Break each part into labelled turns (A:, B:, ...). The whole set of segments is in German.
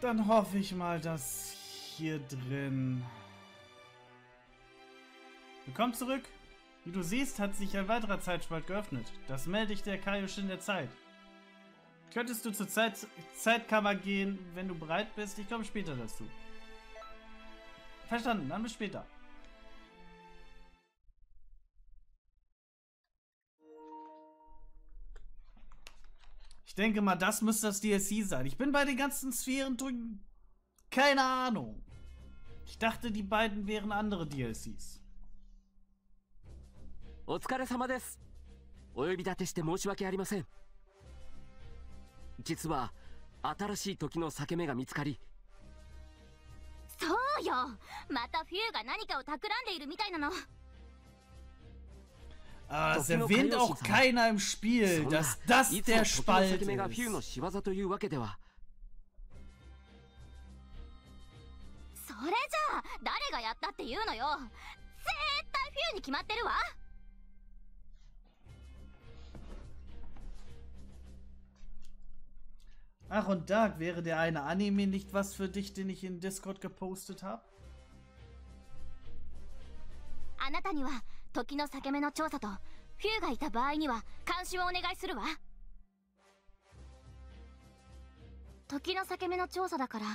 A: Dann hoffe ich mal, dass hier drin... Willkommen zurück. Wie du siehst, hat sich ein weiterer Zeitspalt geöffnet. Das melde ich der Kaioshin der Zeit. Könntest du zur Zeit Zeitkammer gehen, wenn du bereit bist? Ich komme später dazu. Verstanden, dann bis später. denke mal, das müsste das DLC sein. Ich bin bei den ganzen Sphären drücken. Keine Ahnung. Ich dachte, die beiden wären andere DLCs.
B: お疲れ様ですお呼び立てして申し訳ありません実は新しい時の裂け目が見つかり
C: そうよまたフューが何かを企んでいるみたいなの
A: Aber es erwähnt auch keiner im Spiel, dass das der Spalt ist.
B: それじゃ
C: あ誰がやったっていうのよ絶対フューに決まってるわ
A: Ach und Dark, wäre der eine Anime nicht was für dich, den ich in Discord gepostet habe?
C: あなたには 時の裂け目の調査とフューがいた場合には監視をお願いするわ。時の裂け目の調査だから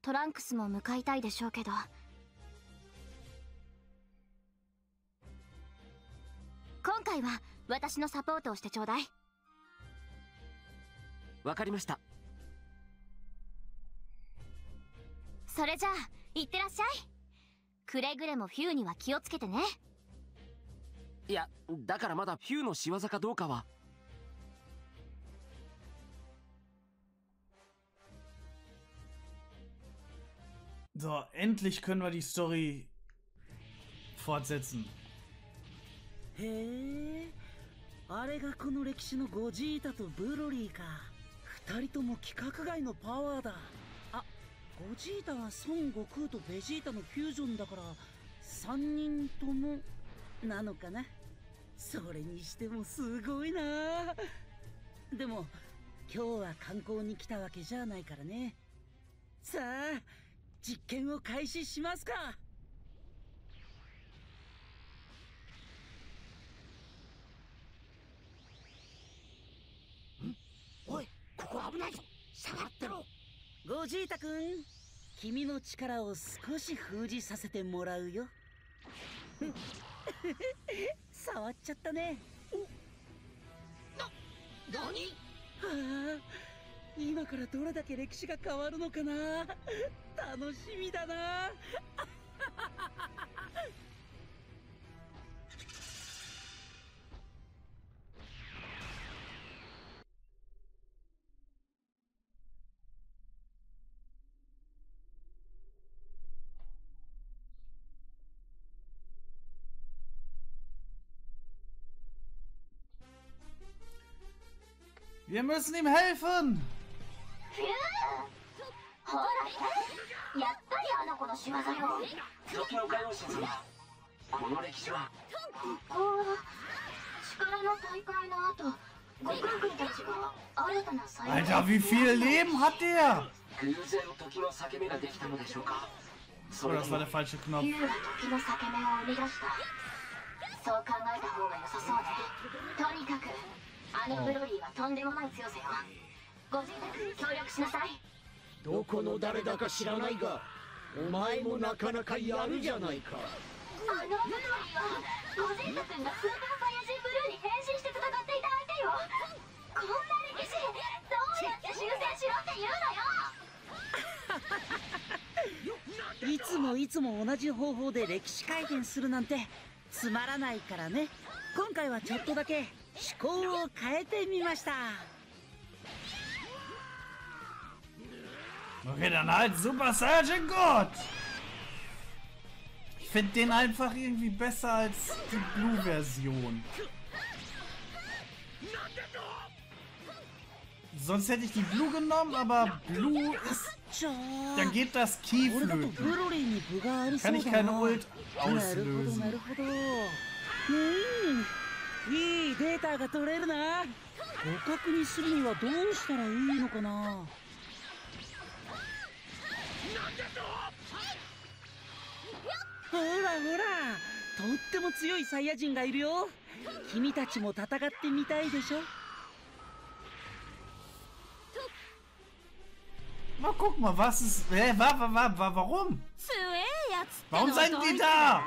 C: トランクスも向かいたいでしょうけど。今回は私のサポートをしてちょうだい。
B: わかりました。
C: それじゃあいってらっしゃい。くれぐれもフューには気をつけてね
B: いやだからまだフューの仕業かどうかは。
A: So, endlich können wir die Story fortsetzen.
D: へえあれがこの歴史のゴジータとブロリーか。二人とも規格外のパワーだ。ゴジータは孫悟空とベジータのフュージョンだから3人ともなのかな？それにしてもすごいな。でも今日は観光に来たわけじゃないからね。さあ実験を開始しますか。
E: おいここ危ないぞ。下がってろ。
D: ゴジータ君君の力を少し封じさせてもらうよ触っちゃったね。
E: な何？
D: はあ今からどれだけ歴史が変わるのかな。楽しみだな
A: Wir müssen ihm helfen! Alter, wie viel Leben hat der? Oh, das war der falsche Knopf.
C: あのブロリーはとんでもない強さよ。ご自宅協力しなさい。
E: どこの誰だか知らないがお前もなかなかやるじゃないか。
C: あのブロリーはゴジータ君がスーパーサイヤ人ブルーに変身して戦っていた相手よ。こんな歴史どうやって修正しろって言うのよ。
D: いつもいつも同じ方法で歴史改変するなんてつまらないからね。今回はちょっとだけ思考を変えてみました
A: Okay, dann halt Super Saiyan God! Ich finde den einfach irgendwie besser als die Blue-Version. Sonst hätte ich die Blue genommen, aber Blue ist... Da geht das Key
D: 俺だと
A: flöten.
D: ブロリーに分がありそう
A: Kann
D: だ
A: ich
D: な
A: keine Ult
D: なるほど
A: auslösen.
D: いいデータが取れるな互角にするにはどうしたらいいのかななだとほらほらとっても強いサイヤ人がいるよ君たちも戦ってみたいでしょ
A: Mal gucken mal, was ist. Hä, wa, wa, wa, wa, warum? Warum seid ihr da?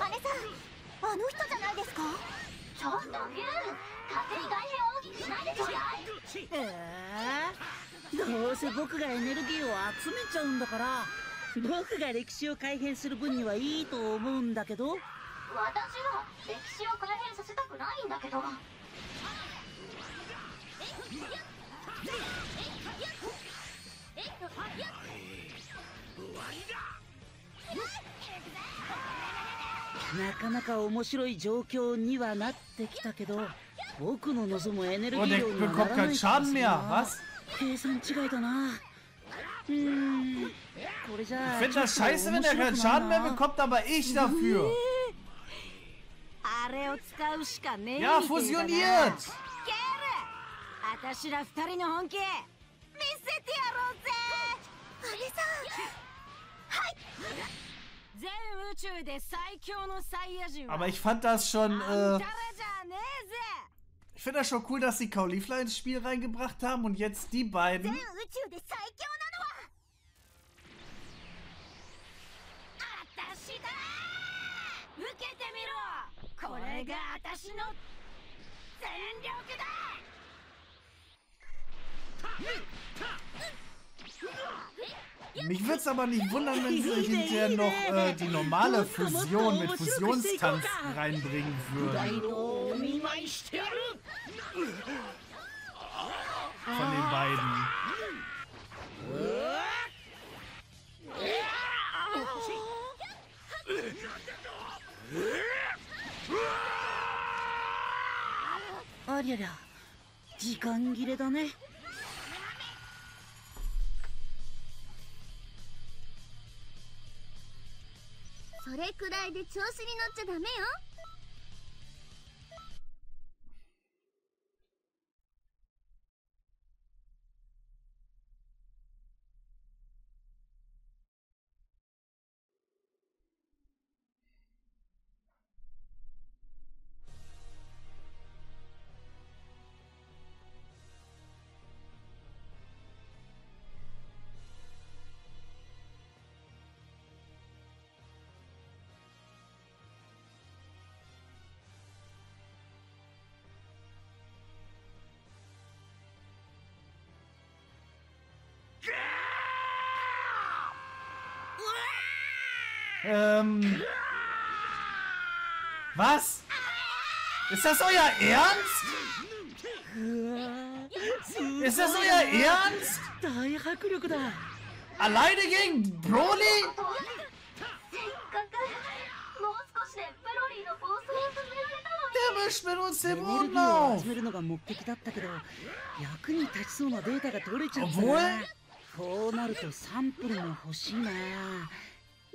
F: だ私と戦え
C: 姉さんあの人じゃないですか？ちょっとフュー勝手に外変を大きくしないでちょうだい
D: えー、どうせ僕がエネルギーを集めちゃうんだから僕が歴史を改変する分にはいいと思うんだけど。
C: 私は歴史を改変させたくないんだけど
D: なかなか面白い状況にはなってきたけど僕の望むエネルギ
A: Oh,
D: ー量にはな
A: bekommt
D: らない.な
A: Was?
D: 計算違いだなうーんこれじゃ
A: Ich finde das scheiße, wenn er keinen Schaden mehr bekommt, aber ich dafür.
F: あれを使うしかねえみたい
A: Ja,
F: だな
A: fusioniert! Aber ich fand das schon. Äh, ich finde das schon cool, dass sie Caulifla ins Spiel reingebracht haben und jetzt die beiden.
F: Ha!
A: Mich würde es aber nicht wundern, wenn sie hinterher noch äh, die normale Fusion mit Fusionstanz reinbringen
E: 大
A: würden.
E: のお見舞いしてやる
A: Von den beiden.
D: ありゃりゃ時間切れだね
C: くらいで調子に乗っちゃダメよ。
A: Ähm. Was? Ist das euer Ernst? Ist das euer Ernst? Alleine gegen Broly? Der mischt mit uns den Boden auf. Obwohl?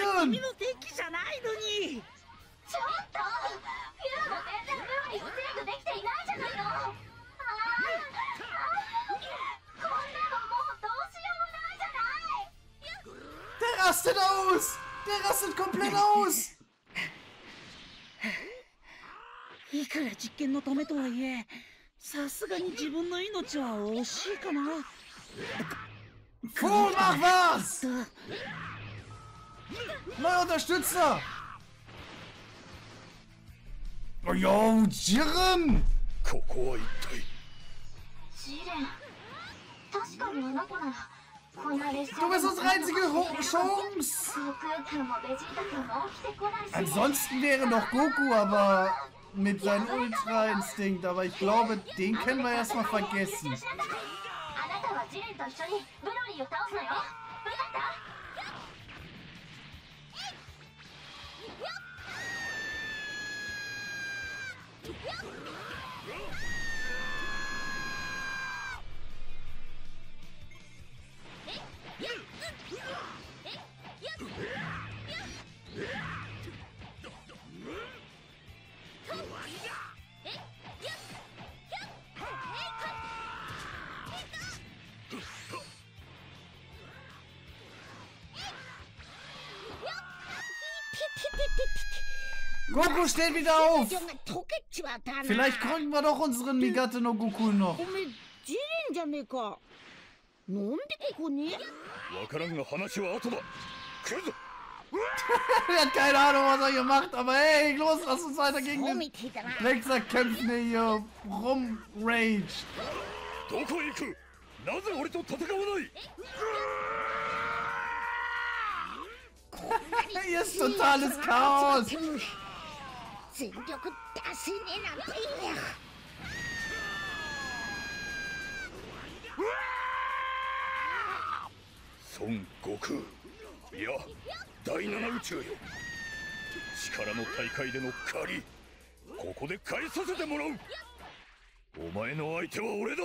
D: 君の敵じゃないのに
C: ちょっとフューも全然ブロリーを制御できていないじゃないのこんなのもうどうしようもないじゃない
A: Der rastet aus. Der rastet komplett aus.
D: いくら実験のためとはいえさすがに自分の命は惜しいかな
A: was. Neuer Unterstützer! Oh, yo, Jiren! Du bist unsere einzige Chance! Ansonsten wäre noch Goku, aber mit seinem Ultra-Instinkt, aber ich glaube, den können wir erstmal vergessen.
F: Go!
A: Goku steht wieder auf! Vielleicht konnten wir doch unseren Migatte no Goku noch. er hat keine Ahnung, was er hier macht, aber hey, los, lass uns weiter gegen den Wechsler kämpfen, der hier rumraged. hier ist totales Chaos.
F: 全力出せねえなんて言えや
E: 孫悟空いや第七宇宙よ力の大会での借りここで返させてもらうお前の相手は俺だ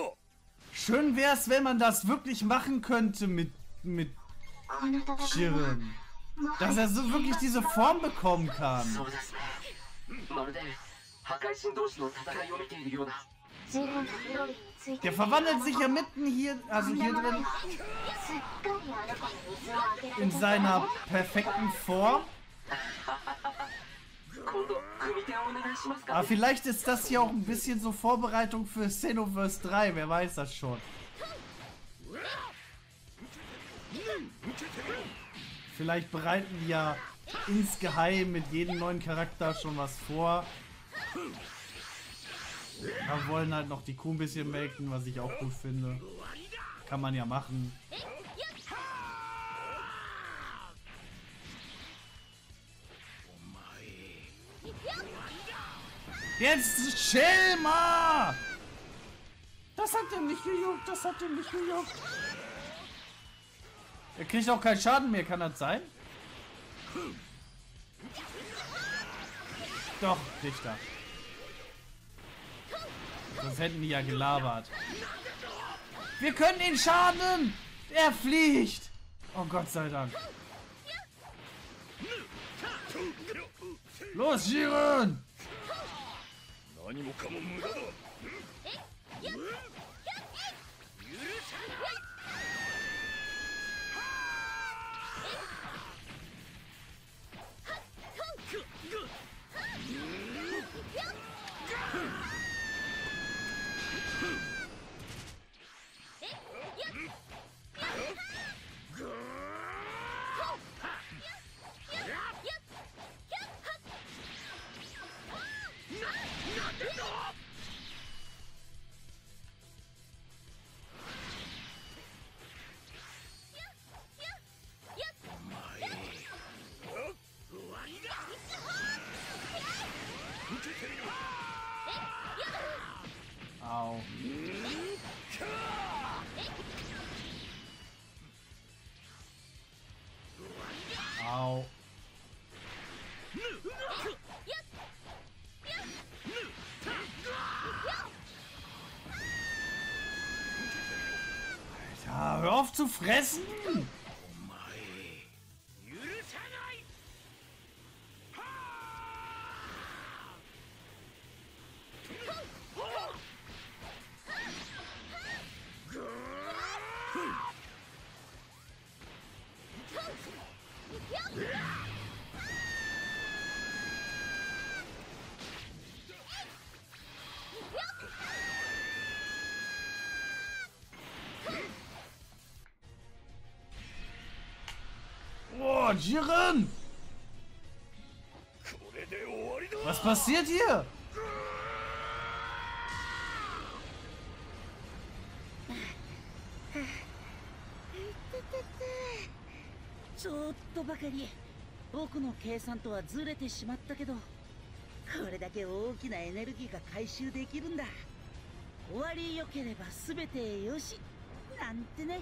A: Schön wär's, wenn man das wirklich machen könnte mit, mit
C: この戦いは
A: Jiren.
C: もは
A: Dass
C: や
A: er so wirklich diese Form bekommen kann.
B: そうですねまるで破壊神同士の戦いを見ているような
C: ジレンとブロリーについて
A: Der verwandelt sich ja mitten hier, also
C: とんで
A: hier
C: もない
A: drin,
C: わすっかりあの子に水をあげられ
A: in
C: て
A: seiner perfekten Form.
B: 今度組手をお願いしますか
A: Aber vielleicht ist das hier auch ein bisschen so Vorbereitung für Xenoverse 3, wer weiß das schon. Vielleicht bereiten die ja insgeheim mit jedem neuen Charakter schon was vor. Aber wollen halt noch die Kuh ein bisschen melken, was ich auch gut finde. Kann man ja machen. Jetzt chill mal! Das hat ihm nicht gejuckt, das hat ihm nicht gejuckt. Er kriegt auch keinen Schaden mehr, kann das sein? Doch, Dichter. Sonst hätten die ja gelabert. Wir können ihn schaden! Er fliegt! Oh Gott sei Dank. Los, Jiren! Zu fressen! Jiren! Was passiert hier?
D: ちょっとばかり僕の計算とはずれてしまったけどこれだけ大きなエネルギーが回収できるんだ。終わりよければ全てよし。なんてね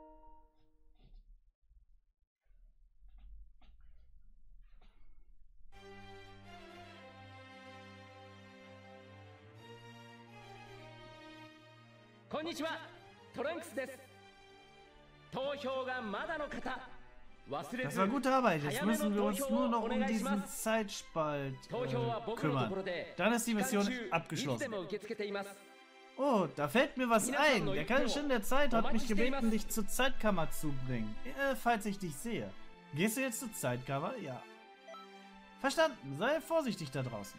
G: こんにちはトランクスです投票がまだの方忘れ
A: Das
G: ず
A: war gute Arbeit. Jetzt
G: 早め
A: müssen
G: の
A: wir
G: 投
A: uns
G: 票
A: nur
G: を
A: noch
G: お
A: um
G: 願いしま
A: diesen
G: す
A: Zeitspalt
G: 投票は
A: äh,
G: 僕のところ
A: kümmern.
G: で
A: Dann ist die
G: 期間
A: Mission
G: 中いつで
A: abgeschlossen.
G: も受け付けています
A: Oh, da fällt mir was ein. Der Kaioshin der Zeit hat mich gebeten, dich zur Zeitkammer zu bringen. Äh, falls ich dich sehe. Gehst du jetzt zur Zeitkammer? Ja. Verstanden. Sei vorsichtig da draußen.